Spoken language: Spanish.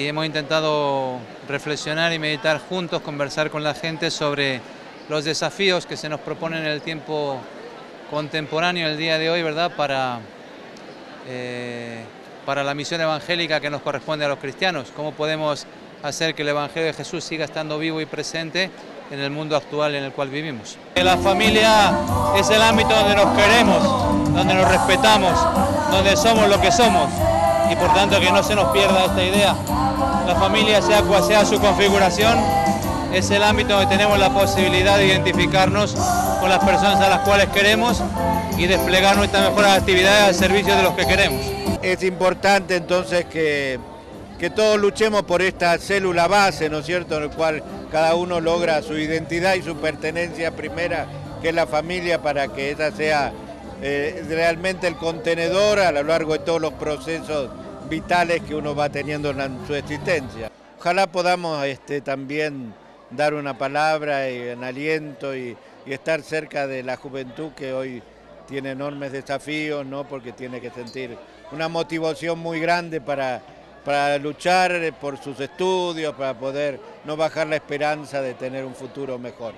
Y hemos intentado reflexionar y meditar juntos, conversar con la gente sobre los desafíos que se nos proponen en el tiempo contemporáneo, el día de hoy, ¿verdad? Para, eh, para la misión evangélica que nos corresponde a los cristianos. ¿Cómo podemos hacer que el Evangelio de Jesús siga estando vivo y presente en el mundo actual en el cual vivimos? La familia es el ámbito donde nos queremos, donde nos respetamos, donde somos lo que somos y por tanto que no se nos pierda esta idea. La familia, sea cual sea su configuración, es el ámbito donde tenemos la posibilidad de identificarnos con las personas a las cuales queremos y desplegar nuestras mejores actividades al servicio de los que queremos. Es importante entonces que, que todos luchemos por esta célula base, ¿no es cierto?, en el cual cada uno logra su identidad y su pertenencia primera, que es la familia, para que esa sea eh, realmente el contenedor a lo largo de todos los procesos vitales que uno va teniendo en su existencia. Ojalá podamos este, también dar una palabra y en aliento y, y, estar cerca de la juventud que hoy tiene enormes desafíos, ¿no? porque tiene que sentir una motivación muy grande para, para luchar por sus estudios, para poder no bajar la esperanza de tener un futuro mejor.